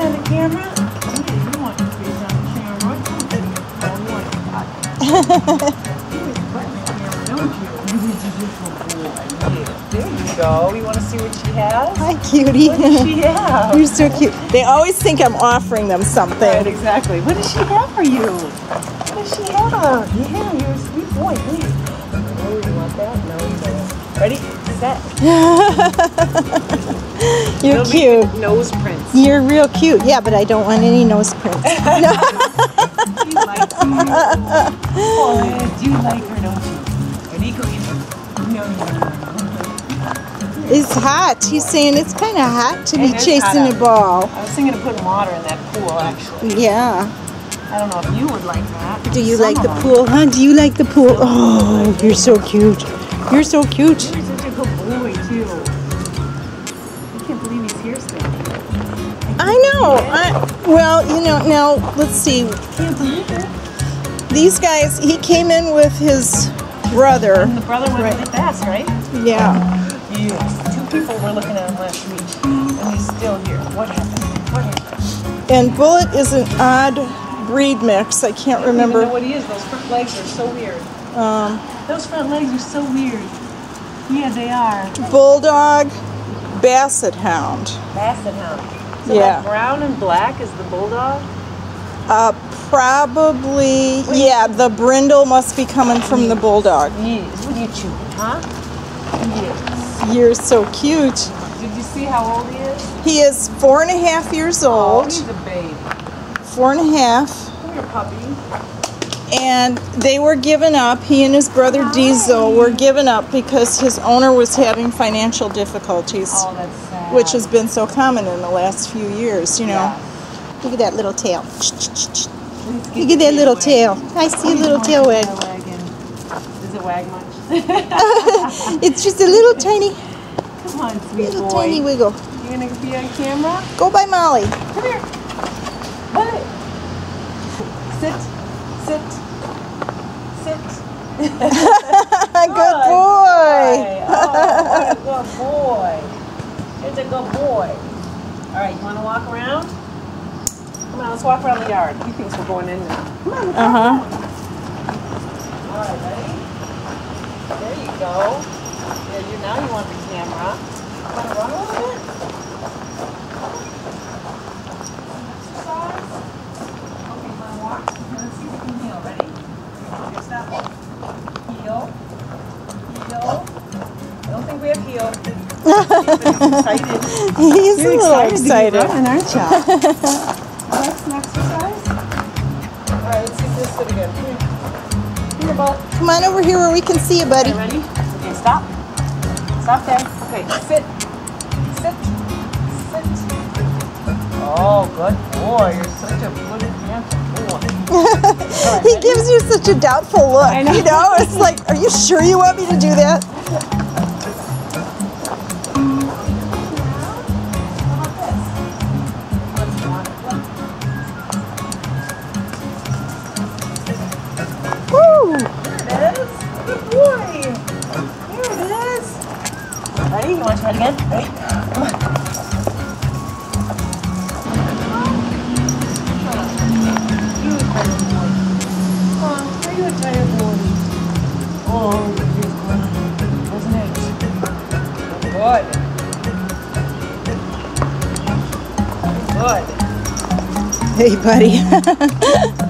on the camera? Yeah, you want on the camera. You want it hot. You always butt in the camera, don't you? Yeah, there you go. You want to see what she has? Hi, cutie. What does she have? You're so cute. They always think I'm offering them something. Right, exactly. What does she have for you? What does she have? Yeah, you're a sweet boy. Please. Oh, you want that? No, you don't. Ready? Set. You're cute. Nose prints. You're real cute. Yeah, but I don't want any nose prints. Likes you. Oh, do you like her, don't you? Ready? Go get. No, no, no. It's hot. He's saying it's kind of hot to be chasing a ball. I was thinking of putting water in that pool, actually. Yeah. I don't know if you would like that. Do you Some like the pool, huh? Do you like the pool? Oh, you're so cute. You're so cute. You're such a good boy, too. I can't believe he's here still. I know. I, well, you know, now let's see. Can't believe it. These guys, he came in with his brother. And the brother went Right. really fast, right? Yeah. Yes. Two people were looking at him last week, and he's still here. What happened? What happened? And Bullet is an odd breed mix. I can't I don't even know remember. what he is. Those front legs are so weird. Um, Those front legs are so weird. Yeah, they are. Bulldog, Basset Hound. Basset hound. So Yeah. brown and black is the bulldog? Uh, probably, yeah, the brindle must be coming from the Bulldog. Yes. What are you chewing, huh? Yes. You're so cute. Did you see how old he is? He is four and a half years Oh, old. he's a baby. Four and a half. Come here, puppy. And they were given up. He and his brother Diesel were given up because his owner was having financial difficulties, Oh, that's sad. which has been so common in the last few years. You know, Yeah. look at that little tail. Look at that little tail tail. I see a little tail wag. wagging. Does it wag much? It's just a little tiny, Come on, sweet little boy. tiny wiggle. You gonna be on camera? Go by Molly. Come here. What? Sit. Sit. Sit. Good boy. Oh, what a good boy. It's a good boy. All right, you want to walk around? Come on, let's walk around the yard. He thinks we're going in now. Come on, Uh huh. All right, ready? There you go. Yeah, you now you want the camera. Excited. He's a You're little excited, excited. running, aren't you? That's an exercise. All right, let's see this sit again. Come here. Come here, ball. Come on over here where we can see you, buddy. Okay, ready? Okay, stop. Stop there. Okay, sit. Sit. Sit. Oh, good boy. You're such a good handsome boy. He gives you such a doubtful look. I know. You know, it's like, are you sure you want me to do that? Ready? You want to try it again? Ready? Come on. You a tired boy. Oh, are you a tired boy? Oh, you're good, wasn't it? Good. Good. Hey, buddy.